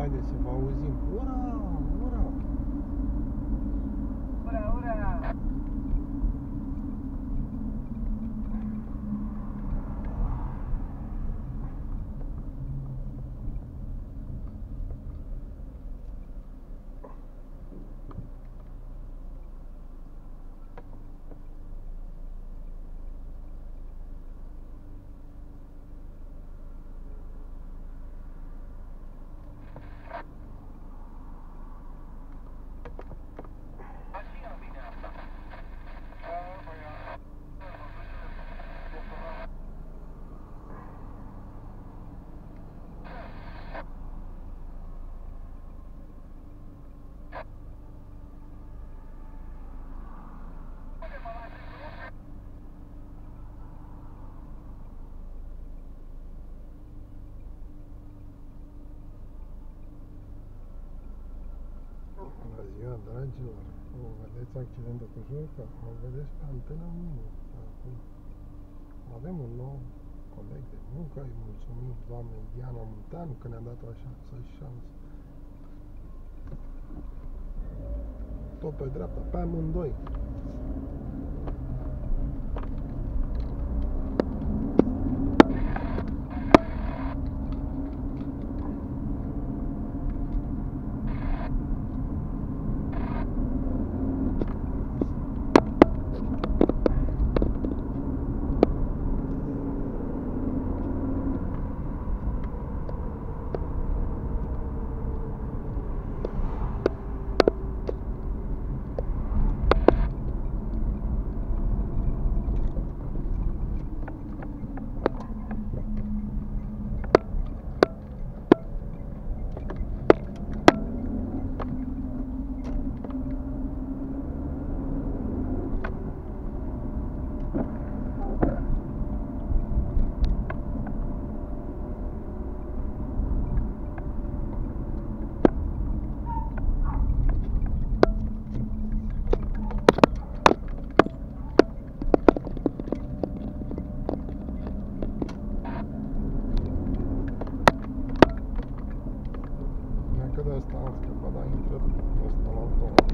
Haideți să vă auzim. Ura! Ura! Ura, ura! Ziua, dragilor! O, vedeți accidentul cu Jurca? O vedeți pe antena 1. Acum. Avem un nou coleg de muncă, îi mulțumim doamnei Diana Munteanu că ne-a dat așa să șansă. Tot pe dreapta, pe amândoi. Öst Anadolu, Kapadağ, İntirap, Öst Anadolu.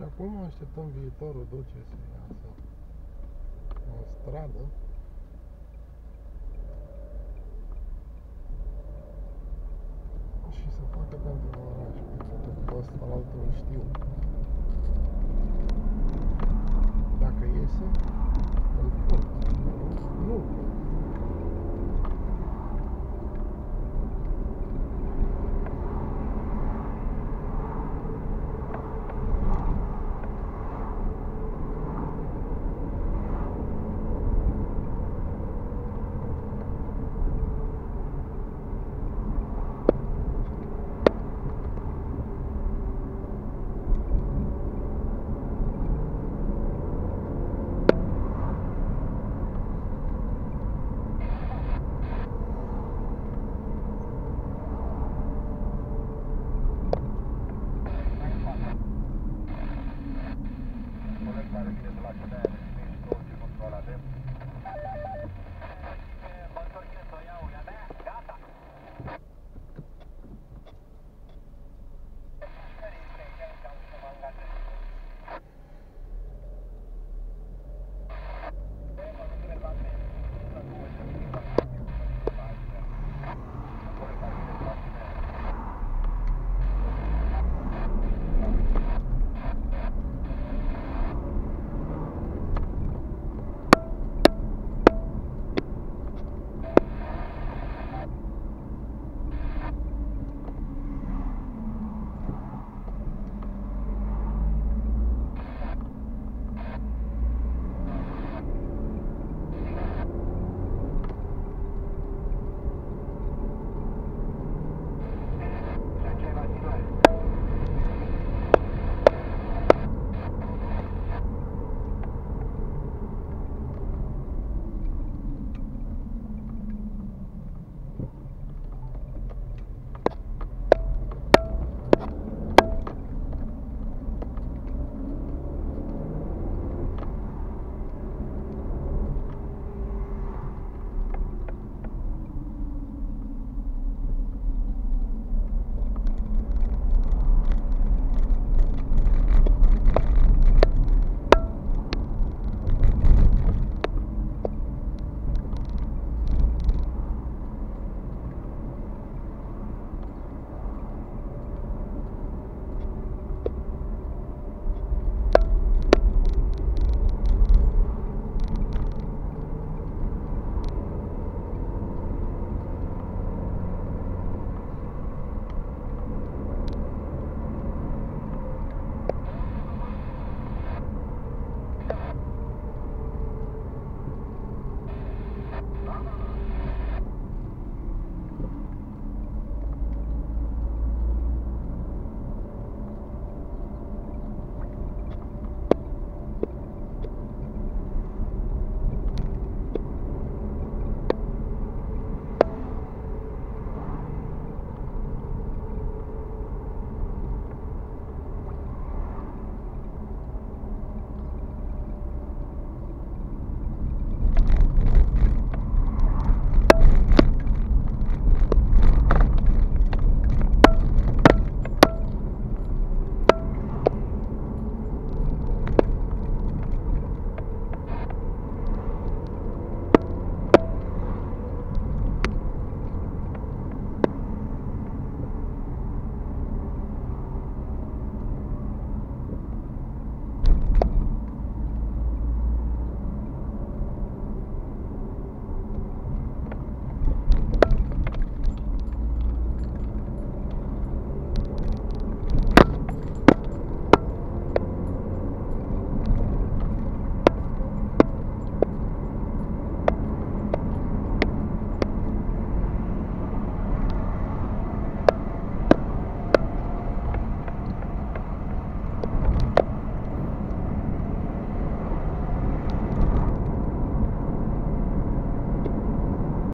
Și acum așteptăm viitorul duce să iasă în stradă. Și să facă pentru oraș, pentru că ăsta la altul îl știu.